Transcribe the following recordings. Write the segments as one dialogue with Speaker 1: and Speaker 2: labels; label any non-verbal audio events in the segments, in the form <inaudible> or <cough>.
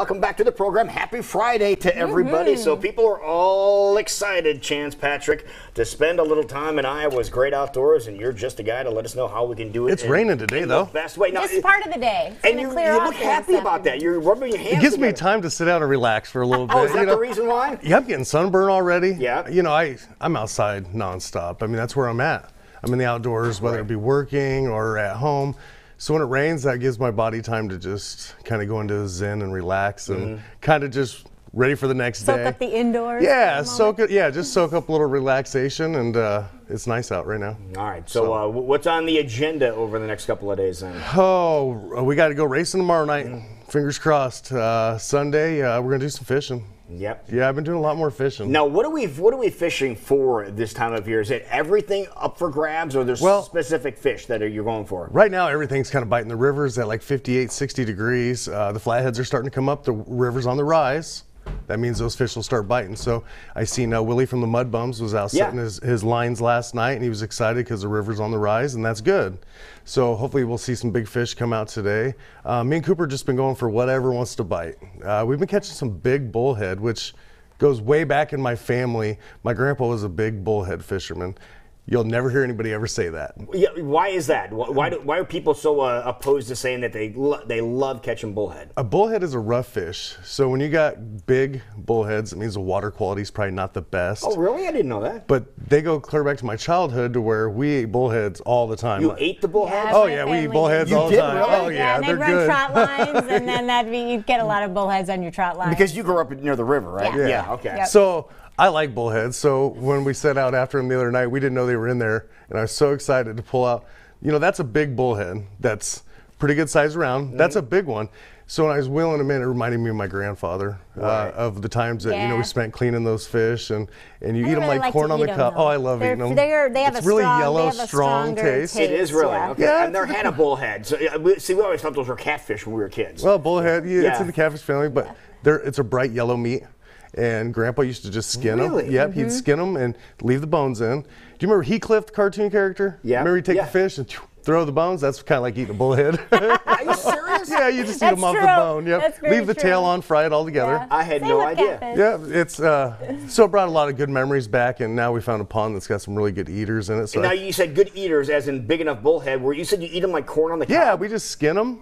Speaker 1: Welcome back to the program. Happy Friday to everybody. So people are all excited, Chance Patrick, to spend a little time in Iowa's great outdoors, and you're just a guy to let us know how we can do it.
Speaker 2: It's
Speaker 1: in-
Speaker 2: raining today, though.
Speaker 1: The best way. Now,
Speaker 3: Just
Speaker 1: it-
Speaker 3: part of the day. It's
Speaker 1: and
Speaker 3: gonna
Speaker 1: you,
Speaker 3: clear
Speaker 1: you look happy about that. You're rubbing your hands.
Speaker 2: It gives me time to sit down and relax for a little oh, bit.
Speaker 1: Oh, is that
Speaker 2: you know?
Speaker 1: the reason why?
Speaker 2: Yeah, I'm getting sunburn already.
Speaker 1: Yeah.
Speaker 2: You know, I I'm outside nonstop. I mean, that's where I'm at. I'm in the outdoors, whether
Speaker 1: Right.
Speaker 2: it be working or at home. So when it rains, that gives my body time to just kind of go into a zen and relax and
Speaker 1: Mm-hmm.
Speaker 2: kind of just ready for the next
Speaker 3: Soak
Speaker 2: day.
Speaker 3: Soak up the indoors.
Speaker 2: yeah, soak
Speaker 3: moment.
Speaker 2: it. Yeah, just soak up a little relaxation, and uh, it's nice out right now.
Speaker 1: All right. So, uh, what's on the agenda over the next couple of days then?
Speaker 2: Oh, we got to go racing tomorrow night. Fingers crossed. Uh, Sunday, uh, we're gonna do some fishing.
Speaker 1: Yep.
Speaker 2: Yeah, I've been doing a lot more fishing.
Speaker 1: Now, what are we what are we fishing for this time of year? Is it everything up for grabs, or there's
Speaker 2: Well-
Speaker 1: specific fish that are, you're going for?
Speaker 2: Right now, everything's kind of biting. The river's at like 58, 60 degrees. Uh, the flatheads are starting to come up. The river's on the rise. That means those fish will start biting. So I seen uh, Willie from the Mud Bums was out
Speaker 1: Yeah.
Speaker 2: setting his, his lines last night, and he was excited because the river's on the rise, and that's good. So hopefully we'll see some big fish come out today. Uh, me and Cooper just been going for whatever wants to bite. Uh, we've been catching some big bullhead, which goes way back in my family. My grandpa was a big bullhead fisherman. You'll never hear anybody ever say that.
Speaker 1: Yeah, why is that? Why why, do, why are people so uh, opposed to saying that they lo- they love catching bullhead?
Speaker 2: A bullhead is a rough fish. So when you got big bullheads, it means the water quality is probably not the best.
Speaker 1: Oh, really? I didn't know that.
Speaker 2: But they go clear back to my childhood to where we ate bullheads all the time.
Speaker 1: You
Speaker 2: Like-
Speaker 1: ate the bullhead?
Speaker 3: Yeah,
Speaker 2: Oh yeah, we eat bullheads all the time.
Speaker 1: really?
Speaker 2: Oh yeah,
Speaker 3: and
Speaker 2: they're
Speaker 3: they'd run
Speaker 2: good.
Speaker 3: trot <laughs> lines, and then that'd be you'd get a lot of bullheads on your trot lines.
Speaker 1: Because you grew up near the river, right?
Speaker 3: Yeah.
Speaker 1: Yeah. okay.
Speaker 3: Yep.
Speaker 2: So I like bullheads. So when we set out after them the other night, we didn't know they were in there, and I was so excited to pull out. You know, that's a big bullhead. That's pretty good size around. That's
Speaker 1: Mm-hmm.
Speaker 2: a big one. So when I was wheeling them in, it reminded me of my grandfather
Speaker 1: Right.
Speaker 2: uh, of the times that you know we spent cleaning those fish, and and you
Speaker 3: I
Speaker 2: eat them
Speaker 3: really
Speaker 2: like
Speaker 3: like
Speaker 2: corn on the
Speaker 3: eat 'em,
Speaker 2: cob. Oh, I love
Speaker 3: They're-
Speaker 2: eating them.
Speaker 3: they're- they have
Speaker 2: it's
Speaker 3: a
Speaker 2: really
Speaker 3: strong- they
Speaker 2: yellow,
Speaker 3: have a
Speaker 2: strong
Speaker 3: stronger
Speaker 2: taste.
Speaker 1: It is really
Speaker 3: Yeah.
Speaker 1: okay.
Speaker 2: Yeah,
Speaker 1: I've never had a <laughs> bullhead. So, yeah, we, see, we always thought those were catfish when we were kids.
Speaker 2: Well, bullhead, yeah, it's in the catfish family, but they're, it's a bright yellow meat. And Grandpa used to just skin
Speaker 1: Really?
Speaker 2: them. Yep,
Speaker 3: Mm-hmm.
Speaker 2: he'd skin them and leave the bones in. Do you remember Heathcliff, the cartoon character?
Speaker 1: Yeah.
Speaker 2: Remember he'd take
Speaker 1: Yeah.
Speaker 2: the fish and throw the bones? That's kind of like eating a bullhead. <laughs>
Speaker 1: are you serious? <laughs>
Speaker 2: yeah, you just eat
Speaker 3: That's
Speaker 2: them off the bone. Yep.
Speaker 3: That's very
Speaker 2: leave the
Speaker 3: true.
Speaker 2: tail on, fry it all together.
Speaker 3: Yeah.
Speaker 1: I had
Speaker 3: Same
Speaker 1: no idea.
Speaker 3: catfish.
Speaker 2: Yeah, it's uh, <laughs> so it brought a lot of good memories back, and now we found a pond that's got some really good eaters in it. So
Speaker 1: Now
Speaker 2: I-
Speaker 1: you said good eaters, as in big enough bullhead. Where you said you eat them like corn on the cob.
Speaker 2: Yeah, we just skin them,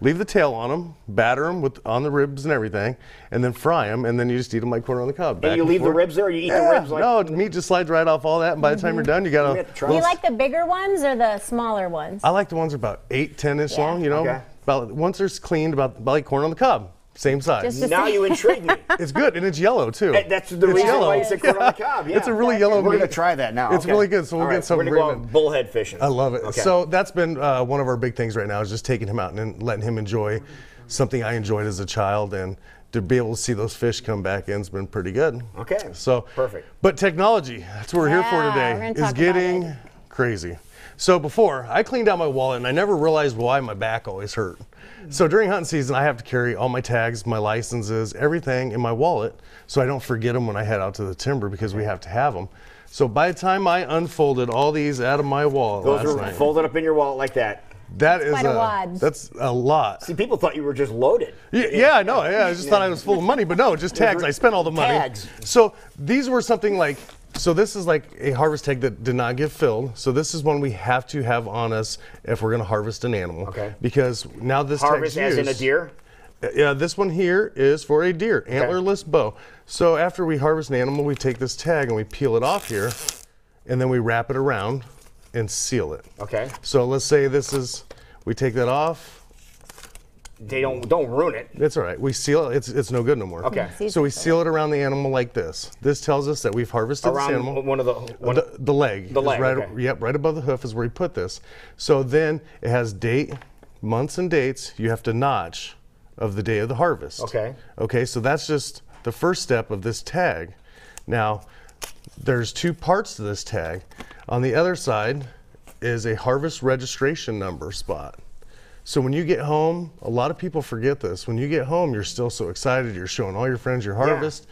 Speaker 2: leave the tail on them, batter them with on the ribs and everything, and then fry them, and then you just eat them like corn on the cob.
Speaker 1: And
Speaker 2: back
Speaker 1: you leave the ribs there, or you eat
Speaker 2: Yeah,
Speaker 1: the ribs like.
Speaker 2: no, meat just slides right off all that, and by the time you're mm-hmm. done, you got
Speaker 1: We to
Speaker 2: a.
Speaker 3: Do you like the bigger ones or the smaller ones?
Speaker 2: I like the ones that are about eight, ten inch
Speaker 3: Yeah.
Speaker 2: long. You know,
Speaker 1: Okay.
Speaker 2: about once they're cleaned, about, about like corn on the cob, same size.
Speaker 3: Just to
Speaker 1: Now you intrigue me. <laughs>
Speaker 2: it's good, and it's yellow too.
Speaker 1: That- That's the
Speaker 2: It's
Speaker 1: reason
Speaker 2: yellow.
Speaker 1: why you said corn on the <laughs> cob. Yeah.
Speaker 2: It's a really yellow
Speaker 1: We're
Speaker 2: meat.
Speaker 1: gonna try that now.
Speaker 2: It's
Speaker 1: okay.
Speaker 2: really good, so we'll
Speaker 1: All
Speaker 2: get some
Speaker 1: We're gonna go
Speaker 2: agreement.
Speaker 1: out bullhead fishing.
Speaker 2: I love it.
Speaker 1: Okay.
Speaker 2: So that's been uh, one of our big things right now is just taking him out and letting him enjoy something I enjoyed as a child, and to be able to see those fish come back in has been pretty good.
Speaker 1: Okay.
Speaker 2: So
Speaker 1: Perfect.
Speaker 2: But technology, that's what we're here for
Speaker 3: Yeah,
Speaker 2: today,
Speaker 3: we're gonna
Speaker 2: is
Speaker 3: talk about
Speaker 2: getting
Speaker 3: it.
Speaker 2: Crazy. So before I cleaned out my wallet and I never realized why my back always hurt. So during hunting season, I have to carry all my tags, my licenses, everything in my wallet, so I don't forget them when I head out to the timber because we have to have them. So by the time I unfolded all these out of my wallet
Speaker 1: Those
Speaker 2: last
Speaker 1: are
Speaker 2: night,
Speaker 1: folded up in your wallet like that.
Speaker 2: that is
Speaker 3: quite a wad.
Speaker 2: that's a lot.
Speaker 1: See, people thought you were just loaded.
Speaker 2: Yeah, yeah, I know. Yeah, I just thought I was full of money, but no, just tags. I spent all the money.
Speaker 1: Tags.
Speaker 2: So these were something like. So this is like a harvest tag that did not get filled. So this is one we have to have on us if we're going to harvest an animal.
Speaker 1: Okay.
Speaker 2: Because now this
Speaker 1: Harvest
Speaker 2: tag's
Speaker 1: as in a deer.
Speaker 2: Uh, yeah, this one here is for a deer, antlerless bow. So after we harvest an animal, we take this tag and we peel it off here, and then we wrap it around and seal it.
Speaker 1: Okay.
Speaker 2: So let's say this is, we take that off.
Speaker 1: They don't don't ruin it.
Speaker 2: It's all right. We seal it. It's, it's no good no more.
Speaker 1: Okay.
Speaker 3: See,
Speaker 2: So we seal it around the animal like this. This tells us that we've harvested this
Speaker 1: Around
Speaker 2: animal.
Speaker 1: one of the uh, one,
Speaker 2: the, the leg.
Speaker 1: The leg,
Speaker 2: Right,
Speaker 1: okay.
Speaker 2: Yep, right above the hoof is where we put this. So then it has date, months and dates. You have to notch of the day of the harvest.
Speaker 1: Okay.
Speaker 2: Okay, so that's just the first step of this tag. Now, there's two parts to this tag. On the other side is a harvest registration number spot. So when you get home, a lot of people forget this. When you get home, you're still so excited. You're showing all your friends your harvest.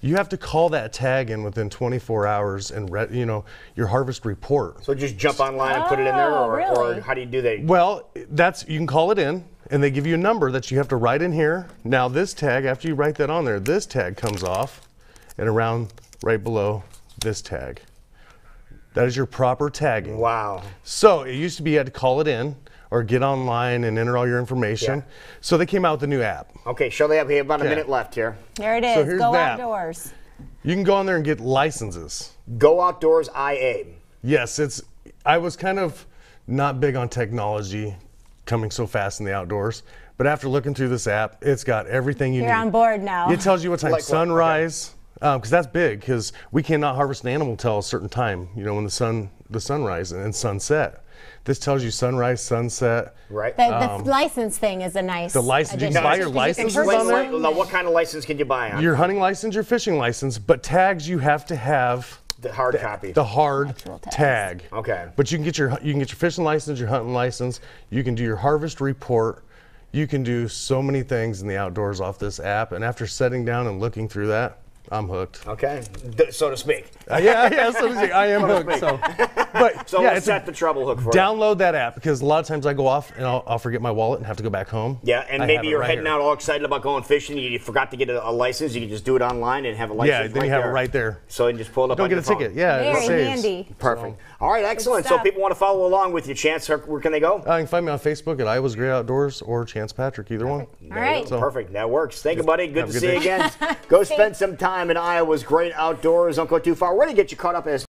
Speaker 2: You have to call that tag in within 24 hours and re- you know your harvest report.
Speaker 1: So just jump online and put it in there,
Speaker 3: Oh,
Speaker 1: or,
Speaker 3: really?
Speaker 1: or how do you do that?
Speaker 2: Well, that's you can call it in, and they give you a number that you have to write in here. Now, this tag, after you write that on there, this tag comes off, and around right below this tag. That is your proper tagging.
Speaker 1: Wow.
Speaker 2: So it used to be you had to call it in or get online and enter all your information.
Speaker 1: Yeah.
Speaker 2: So they came out with a new app.
Speaker 1: Okay, show the app. We have about a
Speaker 2: Okay.
Speaker 1: minute left here.
Speaker 3: There it is.
Speaker 2: So here's
Speaker 3: Go
Speaker 2: that.
Speaker 3: outdoors.
Speaker 2: You can go on there and get licenses.
Speaker 1: Go Outdoors IA.
Speaker 2: Yes, it's. I was kind of not big on technology coming so fast in the outdoors, but after looking through this app, it's got everything you
Speaker 3: You're
Speaker 2: need.
Speaker 3: on board now.
Speaker 2: It tells you what time
Speaker 1: Like
Speaker 2: sunrise, um, because that's big. Because we cannot harvest an animal till a certain time. You know when the sun, the sunrise and sunset. This tells you sunrise, sunset.
Speaker 1: Right.
Speaker 3: The, the um, license thing is a nice.
Speaker 2: The license- you can buy your
Speaker 3: because you can
Speaker 2: licenses on there?
Speaker 1: what, now, what kind of license can you buy on?
Speaker 2: Your hunting license, your fishing license, but tags you have to have
Speaker 1: the hard copy.
Speaker 2: the hard tag.
Speaker 1: Okay.
Speaker 2: But you can get your you can get your fishing license, your hunting license. You can do your harvest report. You can do so many things in the outdoors off this app. And after sitting down and looking through that, I'm hooked.
Speaker 1: okay, D- so to speak.
Speaker 2: Uh, yeah, yeah. So to speak, I am hooked. So, but <laughs>
Speaker 1: So
Speaker 2: yeah,
Speaker 1: we'll
Speaker 2: it's
Speaker 1: set
Speaker 2: a,
Speaker 1: the trouble hook for you.
Speaker 2: download that app because a lot of times I go off and I'll, I'll forget my wallet and have to go back home.
Speaker 1: Yeah, and
Speaker 2: I
Speaker 1: maybe you're
Speaker 2: right
Speaker 1: heading
Speaker 2: here.
Speaker 1: out all excited about going fishing. You forgot to get a, a license. You can just do it online and have a license.
Speaker 2: Yeah, then
Speaker 1: right
Speaker 2: you have
Speaker 1: there.
Speaker 2: it right there.
Speaker 1: So you just pull it up.
Speaker 2: Don't
Speaker 1: on
Speaker 2: get
Speaker 1: your
Speaker 2: a
Speaker 1: phone.
Speaker 2: ticket. Yeah, it
Speaker 3: Very
Speaker 2: saves.
Speaker 3: handy.
Speaker 1: Perfect. All right, excellent. So people want to follow along with you, Chance. Where where can they go?
Speaker 2: Uh, you can find me on Facebook at Iowa's Great Outdoors or Chance Patrick, either one.
Speaker 3: All right.
Speaker 2: So-
Speaker 1: Perfect. That works. Thank you, buddy. Good to see you again. <laughs> Go spend some time in Iowa's great outdoors. Don't go too far. We're going to get you caught up as